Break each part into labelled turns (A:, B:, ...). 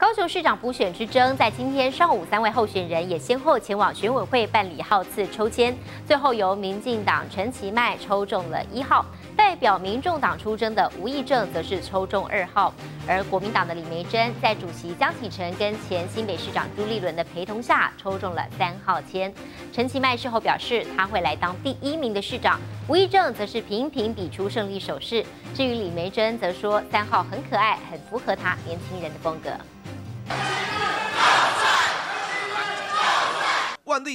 A: 高雄市长补选之争，在今天上午，三位候选人也先后前往选委会办理号次抽签，最后由民进党陈其迈抽中了一号，代表民众党出征的吴益政则是抽中二号，而国民党的李梅珍在主席江启臣跟前新北市长朱立伦的陪同下，抽中了三号签。陈其迈事后表示，他会来当第一名的市长，吴益政则是频频比出胜利手势。至于李梅珍，则说三号很可爱，很符合他年轻人的风格。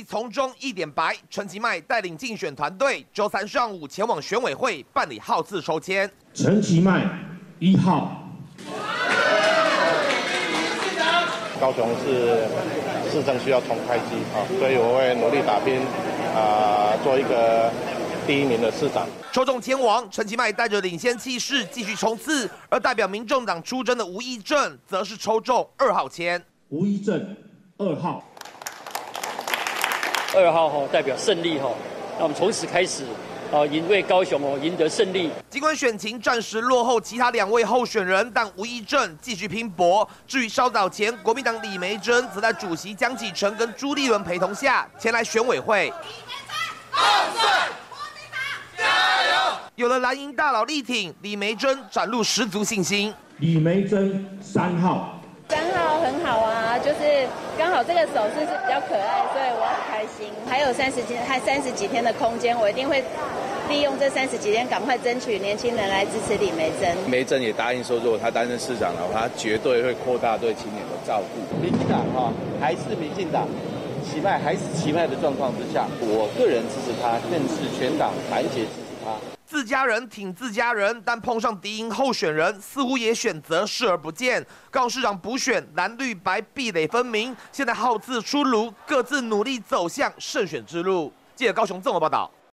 B: 从中一点白，陈其迈带领竞选团队周三上午前往选委会办理号次抽签。
C: 陈其迈一号。
D: 高雄市市政需要重开机啊，所以我会努力打拼啊，做一个第一名的市长。
B: 抽中天王陈其迈带着领先气势继续冲刺，而代表民众党出征的吴益政则是抽中二号签。
C: 吴益政二号。
E: 二号哈代表胜利哈，那我们从此开始啊赢为高雄哦赢得胜利。
B: 尽管选情暂时落后其他两位候选人，但吴益政继续拼搏。至于稍早前国民党李梅珍则在主席江启臣跟朱立伦陪同下前来选委会。加油！有了蓝营大佬力挺，李梅珍展露十足信心。
C: 李梅珍三号。
F: 三号很好啊，就是刚好这个手势是比较可爱，所以我很开心。还有三十天，还三十几天的空间，我一定会利用这三十几天，赶快争取年轻人来支持李梅珍。
G: 梅珍也答应说，如果他担任市长的话，他绝对会扩大对青年的照顾。
H: 民进党哈还是民进党，奇迈还是奇迈的状况之下，我个人支持他，更是全党团结支
B: 自家人挺自家人，但碰上敌营候选人，似乎也选择视而不见。告市长补选，蓝绿白壁垒分明，现在号次出炉，各自努力走向胜选之路。记者高雄综合报道。